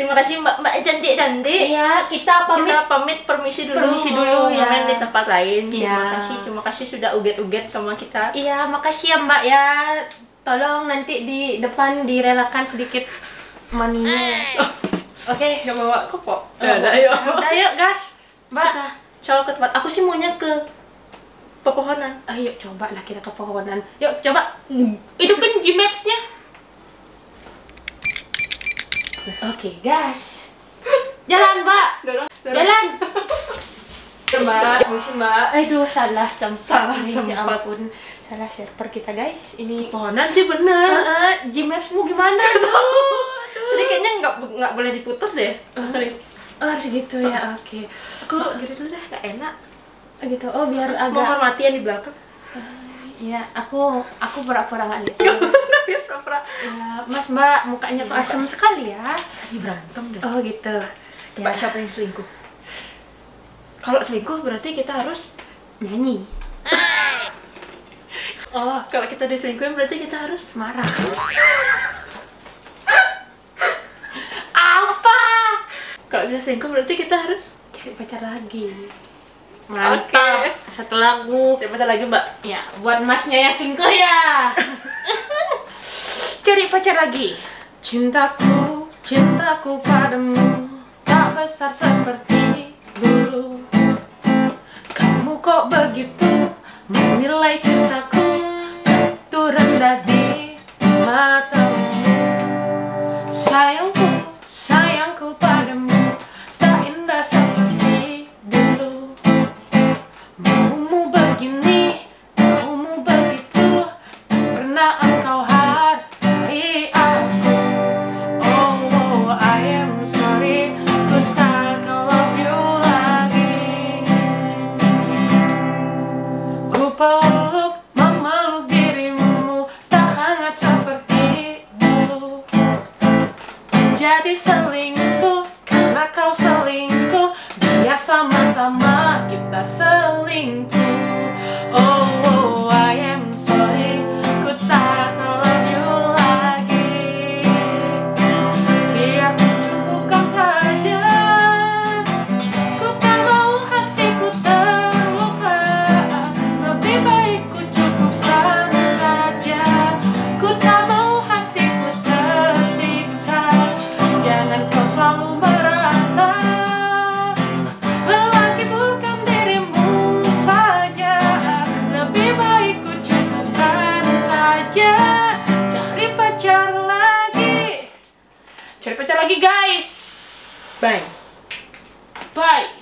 Terima kasih mbak-mbak cantik-cantik. Iya, kita pamit. Kita pamit permisi dulu. Permisi dulu, ya. Main di tempat lain. Terima Iya. kasih. Terima kasih sudah uget-uget sama kita. Iya, makasih ya Mbak ya. Tolong nanti di depan direlakan sedikit maninya. Oke, nggak bawa kopok. Ya udah, ayo. Yuk, gas. Mbak. Coba ke tempat. Aku sih maunya ke pepohonan. Ayo coba lah kita ke pohonan. Yuk coba hidupin G-Maps-nya. Oke, gas. Jalan, Mbak. Jalan. Mbak, misi Mbak. Aduh, salah tempat. Salah ini, ya tempat. ampun. Salah server kita, guys. Ini Pepohonan sih bener. Heeh, G-Maps-mu gimana? Aduh. Jadi kayaknya nggak nggak boleh diputar deh. Sorry. Oh, harus gitu ya. Oke. Aku gini dulu deh, nggak enak. Oh, gitu. Oh, biar Mau agak hormati yang di belakang. Iya, aku aku pura-pura nggak lihat. Pura-pura. Ya, Mas Mbak, mukanya kok asem sekali ya. Lagi berantem deh. Oh, gitu. Mbak siapa yang selingkuh? Kalau selingkuh berarti kita harus nyanyi. Oh, kalau kita diselingkuhin berarti kita harus Marah. Apa? kalau kita selingkuh berarti kita harus Cari pacar lagi. Mantap. Satu lagu. siapa lagi mbak? Ya, buat masnya yang selingkuh ya. Cari pacar lagi. Cintaku, cintaku padamu tak besar seperti dulu. Kamu kok begitu menilai cintaku begitu rendah di matamu. Sayangku, sayangku padamu tak indah seperti dulu. Maumu begini, maumu begitu Pernah engkau jadi selingkuh karena kau selingkuh. Dia sama-sama kita selingkuh cari pacar lagi guys Bye. bye